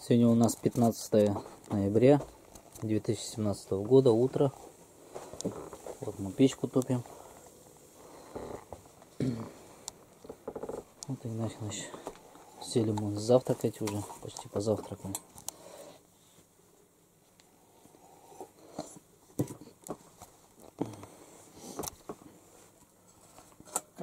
Сегодня у нас 15 ноября 2017 года, утро. Вот мы печку топим. Вот и значит, сели мы завтракать уже, почти позавтракали.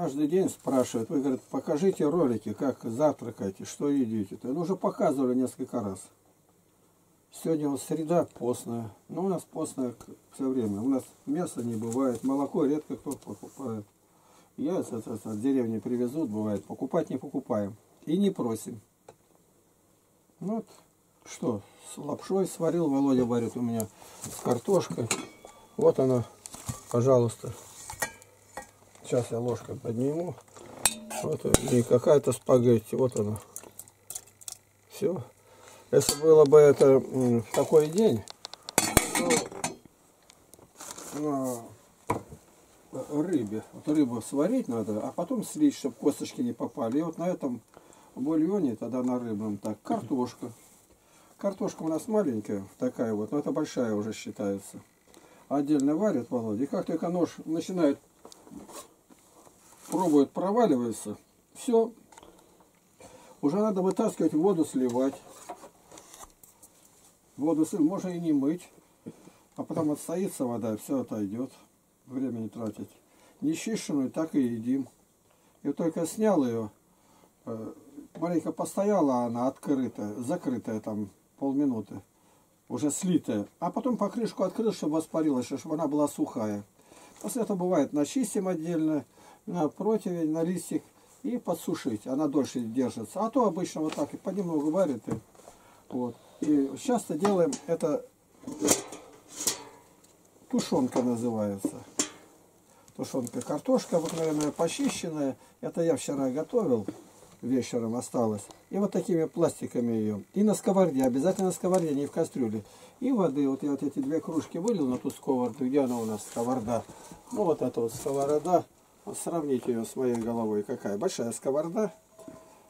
Каждый день спрашивают, вы говорят, покажите ролики, как завтракаете, что едите. Это уже показывали несколько раз. Сегодня вот среда постная. Но у нас постная все время. У нас мяса не бывает, молоко редко кто покупает. Яйца это, это, от деревни привезут, бывает. Покупать не покупаем. И не просим. Ну вот, что, с лапшой сварил, Володя варит у меня с картошкой. Вот она, пожалуйста. Сейчас я ложкой подниму. Вот и какая-то спагетти. Вот она. Все. Если было бы это такой день, то на рыбе. Вот рыбу сварить надо, а потом слить, чтобы косточки не попали. И вот на этом бульоне, тогда на рыбном, так, картошка. Картошка у нас маленькая, такая вот, но это большая уже считается. Отдельно варят, Володя. И как только нож начинает пробует, проваливается, все, уже надо вытаскивать воду, сливать. Воду сливать, можно и не мыть, а потом отстоится вода, все отойдет, время не тратить. Нечищенную так и едим. И только снял ее, э, маленько постояла она открытая, закрытая там полминуты, уже слитая. А потом по крышку открыл, чтобы воспарилась, чтобы она была сухая. После этого бывает начистим отдельно, противень, на листик и подсушить. Она дольше держится. А то обычно вот так и понемногу варят. И, вот. и часто делаем это тушенка называется. Тушенка картошка обыкновенная почищенная. Это я вчера готовил, вечером осталось. И вот такими пластиками ее. И на сковороде, обязательно на сковороде, не в кастрюле. И воды, вот я вот эти две кружки вылил на ту сковороду, где она у нас, сковорода. Ну вот эта вот сковорода. Вот сравните ее с моей головой, какая большая сковорода.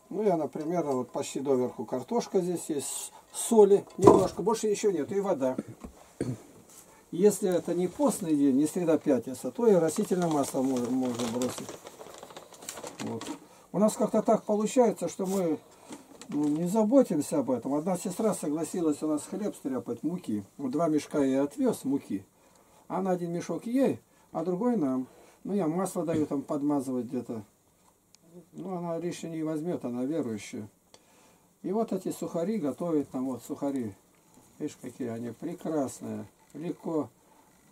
Ну и она примерно вот почти доверху картошка здесь есть, соли немножко, больше еще нет, и вода. Если это не постный день, не среда пятница, то и растительное масло можно, можно бросить. Вот. У нас как-то так получается, что мы ну, не заботимся об этом. Одна сестра согласилась у нас хлеб стряпать, муки. Два мешка я отвез муки. А на один мешок ей, а другой нам. Ну, я масло даю там подмазывать где-то. Ну, она лишнее не возьмет, она верующая. И вот эти сухари готовят там, вот сухари. Видишь, какие они прекрасные. Легко.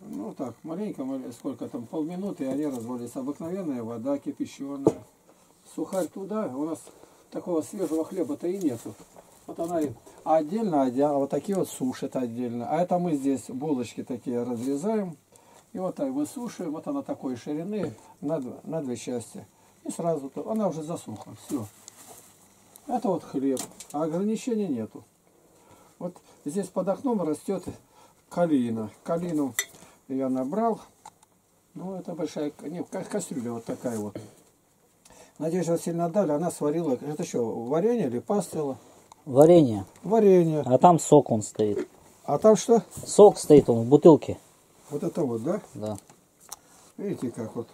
Ну так, маленько, сколько там, полминуты, и они разводятся. Обыкновенная вода кипяченая. Сухарь туда, у нас такого свежего хлеба-то и нету. Вот она и... А отдельно, а вот такие вот сушат отдельно. А это мы здесь булочки такие разрезаем. И вот так высушиваем, вот она такой ширины на, на две части. И сразу, она уже засохла, все. Это вот хлеб, а ограничений нету. Вот здесь под окном растет калина. Калину я набрал. Ну, это большая, не, кастрюля вот такая вот. Надежда сильно дали, она сварила, это что, варенье или пастила? Варенье. Варенье. А там сок он стоит. А там что? Сок стоит он в бутылке. Вот это вот, да? Да. Видите, как вот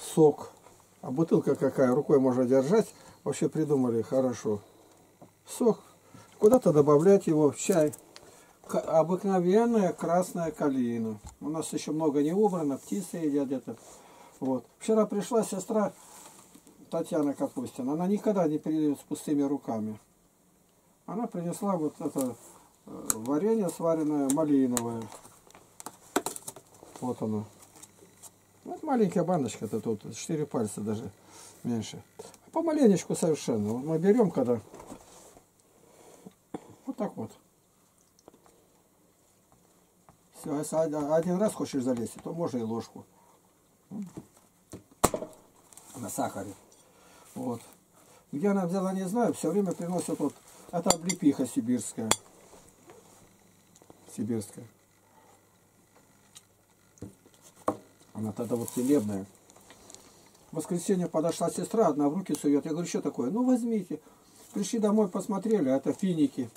сок. А бутылка какая, рукой можно держать. Вообще придумали хорошо. Сок. Куда-то добавлять его в чай. Обыкновенная красная калина. У нас еще много не убрано, птицы едят где-то. Вот. Вчера пришла сестра Татьяна Капустина. Она никогда не перейдет с пустыми руками. Она принесла вот это э, варенье сваренное малиновое. Вот оно. Вот маленькая баночка-то тут, 4 пальца даже меньше. Помаленечку совершенно. Мы берем, когда вот так вот. Все, если один раз хочешь залезть, то можно и ложку. На сахаре. Вот. Где она взяла, не знаю, все время приносят вот. Это облепиха сибирская. Сибирская. Она тогда вот целебная. В воскресенье подошла сестра, одна в руки сует. Я говорю, что такое? Ну, возьмите. Пришли домой, посмотрели, а это финики.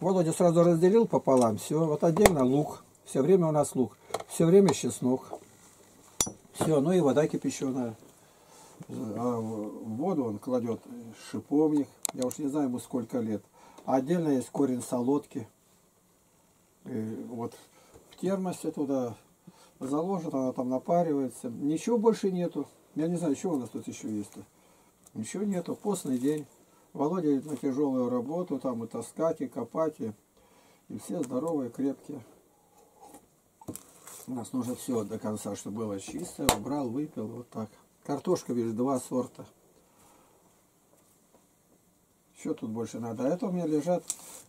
Володя сразу разделил пополам. Все, вот отдельно лук. Все время у нас лук. Все время чеснок. Все, ну и вода кипяченая. А в воду он кладет шиповник. Я уж не знаю ему сколько лет. А отдельно есть корень солодки. И вот в термосе туда заложит, она там напаривается. Ничего больше нету. Я не знаю, что у нас тут еще есть. -то. Ничего нету. Постный день. Володя идет на тяжелую работу, там и таскать, и копать, и, и все здоровые, крепкие. У нас нужно все до конца, чтобы было чисто. Убрал, выпил, вот так. Картошка, видишь, два сорта. Что тут больше надо? А это у меня лежат,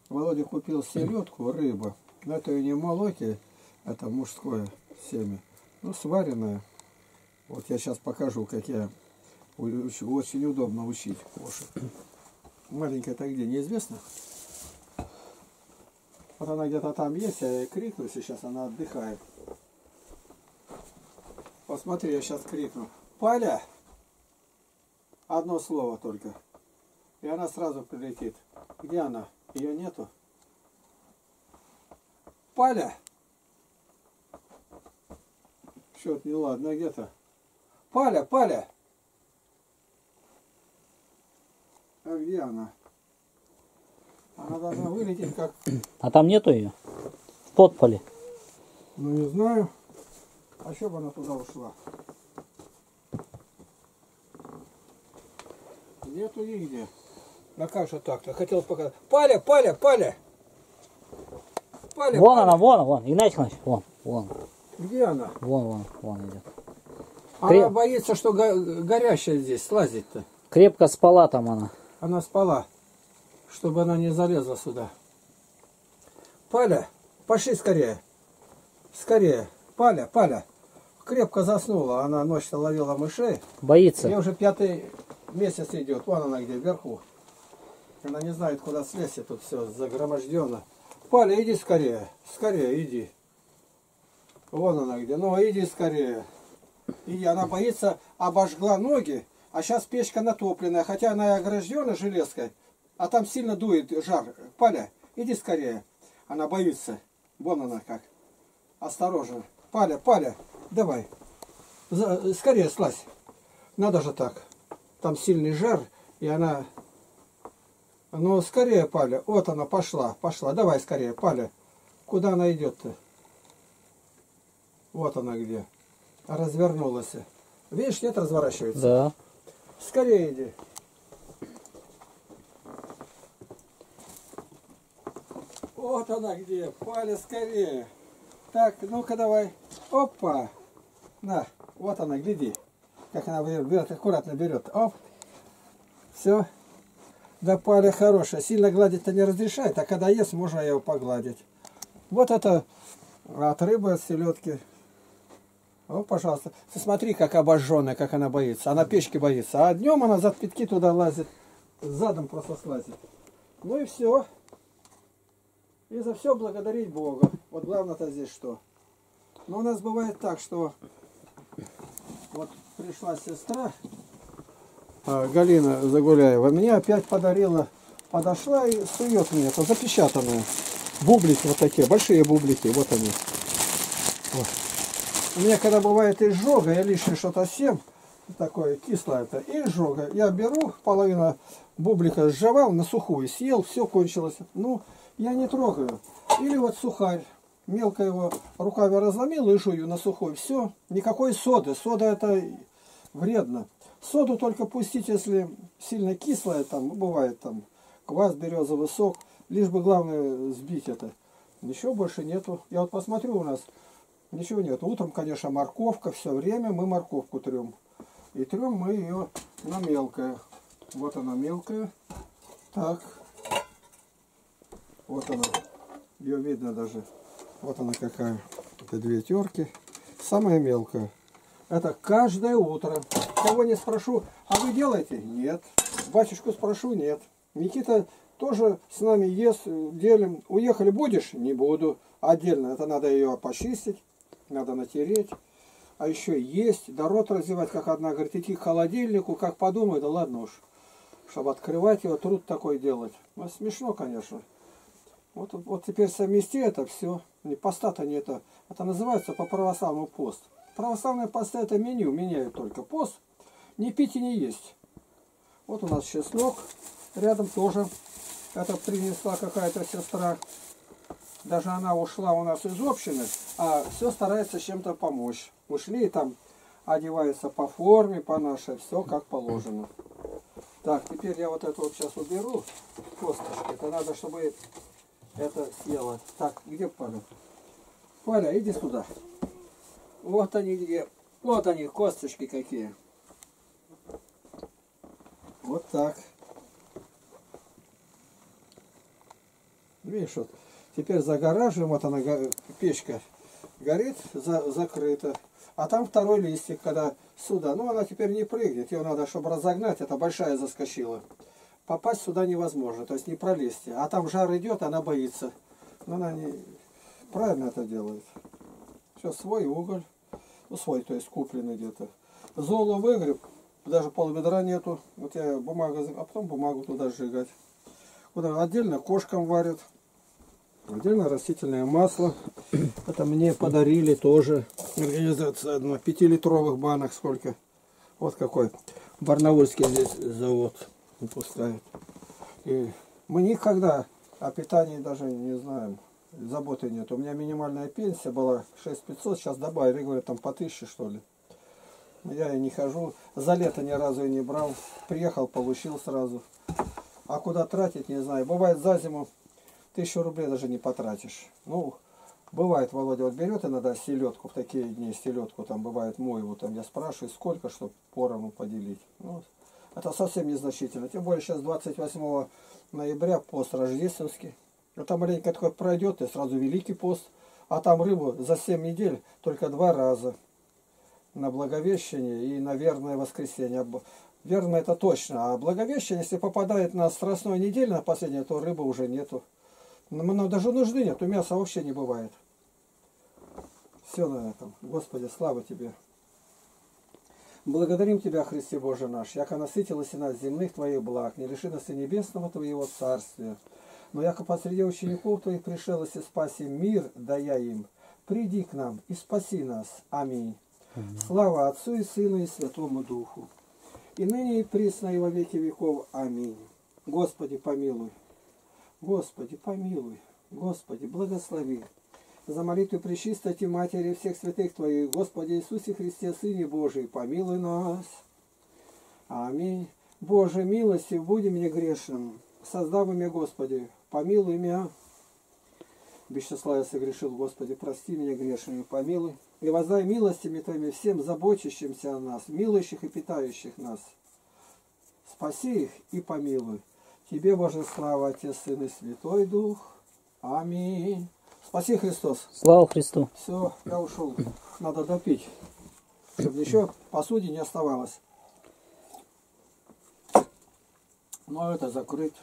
Володя купил селедку, рыба. Но это и не молоки, это мужское семя. Ну, сваренное. Вот я сейчас покажу, как я. Очень удобно учить кошек. Маленькая-то где, неизвестно. Вот она где-то там есть, я ей крикну, сейчас она отдыхает. Посмотри, я сейчас крикну. Паля! Одно слово только. И она сразу прилетит. Где она? Ее нету. Паля! Что-то неладно где-то. Паля, Паля! А где она? Она должна вылететь как... А там нету ее? В подполе. Ну не знаю. А что бы она туда ушла? Нету нигде. Да как же так-то? Хотел показать. Паля, Паля, Паля! Паля, Вон Паля. она, вон, вон. Игнатий Иванович, вон, вон, Где она? вон, вон, вон идет. Она Крем. боится, что го- горящая здесь слазить-то. Крепко спала там она. Она спала, чтобы она не залезла сюда. Паля, пошли скорее. Скорее. Паля, Паля. Крепко заснула. Она ночью ловила мышей. Боится. Ей уже пятый месяц идет. Вон она где, вверху. Она не знает, куда слезть. и Тут все загромождено. Паля, иди скорее. Скорее, иди. Вон она где. Ну, иди скорее. Иди. Она боится, обожгла ноги. А сейчас печка натопленная. Хотя она и ограждена железкой. А там сильно дует жар. Паля, иди скорее. Она боится. Вон она как. Осторожно. Паля, Паля, давай. За- скорее слазь. Надо же так. Там сильный жар, и она... Ну, скорее, Паля. Вот она пошла, пошла. Давай скорее, Паля. Куда она идет-то? Вот она где. Развернулась. Видишь, нет, разворачивается. Да. Скорее иди. Вот она где. Паля, скорее. Так, ну-ка давай. Опа. На, вот она, гляди. Как она берет, берет, аккуратно берет. Оп. Все. Да Паля хорошая. Сильно гладить-то не разрешает, а когда ест, можно его погладить. Вот это от рыбы, от селедки. О, пожалуйста. Ты смотри, как обожженная, как она боится. Она печки боится. А днем она за пятки туда лазит. Задом просто слазит. Ну и все. И за все благодарить Бога. Вот главное-то здесь что. Но у нас бывает так, что вот пришла сестра а, Галина Загуляева, мне опять подарила, подошла и сует мне, это запечатанное. Бублики вот такие, большие бублики, вот они. Вот. У меня когда бывает изжога, я лишнее что-то съем, такое кислое это, изжога. Я беру половину бублика сживал на сухую, съел, все кончилось. Ну, я не трогаю. Или вот сухарь. Мелко его руками разломил и жую на сухой. Все, никакой соды. Сода это вредно. Соду только пустить, если сильно кислое, там бывает там квас, березовый сок. Лишь бы главное сбить это. Ничего больше нету. Я вот посмотрю у нас, ничего нет. Утром, конечно, морковка, все время мы морковку трем. И трем мы ее на мелкое. Вот она мелкая. Так. Вот она. Ее видно даже. Вот она какая. Это две терки. Самая мелкая. Это каждое утро. Кого не спрошу, а вы делаете? Нет. Батюшку спрошу? Нет. Никита тоже с нами ест, делим. Уехали будешь? Не буду. Отдельно. Это надо ее почистить, надо натереть. а еще есть, да рот развивать, как одна говорит, идти к холодильнику, как подумай, да ладно уж, чтобы открывать его, труд такой делать. Ну, смешно, конечно. Вот, вот теперь совмести это все. Не поста-то не это. Это называется по православному пост. Православные посты это меню, меняют только пост. Не пить и не есть. Вот у нас чеснок. Рядом тоже это принесла какая-то сестра. Даже она ушла у нас из общины, а все старается чем-то помочь. Ушли и там одеваются по форме, по нашей, все как положено. Так, теперь я вот это вот сейчас уберу, косточки. Это надо, чтобы это съела. Так, где Паля? Паля, иди сюда. Вот они где. Вот они, косточки какие. Вот так. Видишь, вот теперь загораживаем, вот она, печка горит, за- закрыта. А там второй листик, когда сюда, ну она теперь не прыгнет, ее надо, чтобы разогнать, это большая заскочила. Попасть сюда невозможно, то есть не пролезть. А там жар идет, она боится. Но она не правильно это делает. Все, свой уголь. Ну, свой, то есть купленный где-то. Золу выгреб, даже полведра нету. Вот я бумагу, а потом бумагу туда сжигать. Вот отдельно кошкам варят. Отдельно растительное масло. Это мне подарили тоже. Организация одна. Пятилитровых банок сколько. Вот какой. Барнаульский здесь завод выпускает. И мы никогда о питании даже не знаем. Заботы нет. У меня минимальная пенсия была 6500, сейчас добавили, говорят, там по 1000 что ли. Я и не хожу. За лето ни разу и не брал. Приехал, получил сразу. А куда тратить, не знаю. Бывает за зиму тысячу рублей даже не потратишь. Ну, бывает, Володя вот берет иногда селедку, в такие дни селедку, там бывает моего, там я спрашиваю, сколько, чтобы поровну поделить. Ну, это совсем незначительно. Тем более сейчас 28 ноября пост рождественский. Это маленько такой пройдет, и сразу Великий пост. А там рыбу за 7 недель только два раза. На Благовещение и на Верное воскресенье. Верное это точно. А Благовещение, если попадает на Страстную неделю, на последнее, то рыбы уже нету. Нам нам даже нужды нет, у мяса вообще не бывает. Все на этом. Господи, слава Тебе. Благодарим Тебя, Христе Боже наш, яко насытилась и нас земных Твоих благ, не лиши нас и небесного Твоего Царствия. Но яко посреди учеников Твоих пришелось и спаси мир, дая им. Приди к нам и спаси нас. Аминь. Слава Отцу и Сыну и Святому Духу. И ныне и присно и во веки веков. Аминь. Господи, помилуй. Господи, помилуй. Господи, благослови. За молитву Пречистоти Матери всех святых Твоих, Господи Иисусе Христе, Сыне Божий, помилуй нас. Аминь. Боже, милостив, буди мне грешным. Создав меня, Господи, помилуй меня. Бесчиславие согрешил, Господи, прости меня грешными, помилуй. И воздай милостями Твоими всем заботящимся о нас, милующих и питающих нас. Спаси их и помилуй. Тебе, Боже, слава, Отец, Сын и Святой Дух. Аминь. Спаси Христос. Слава Христу! Все, я ушел. Надо допить, чтобы ничего посуде не оставалось. Ну, а это закрыть.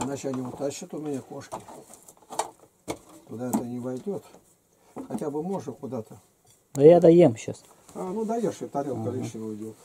Иначе они утащат у меня кошки. Туда это не войдет. Хотя бы можно куда-то. Да я доем сейчас. А, ну даешь, и тарелка лишнего уйдет.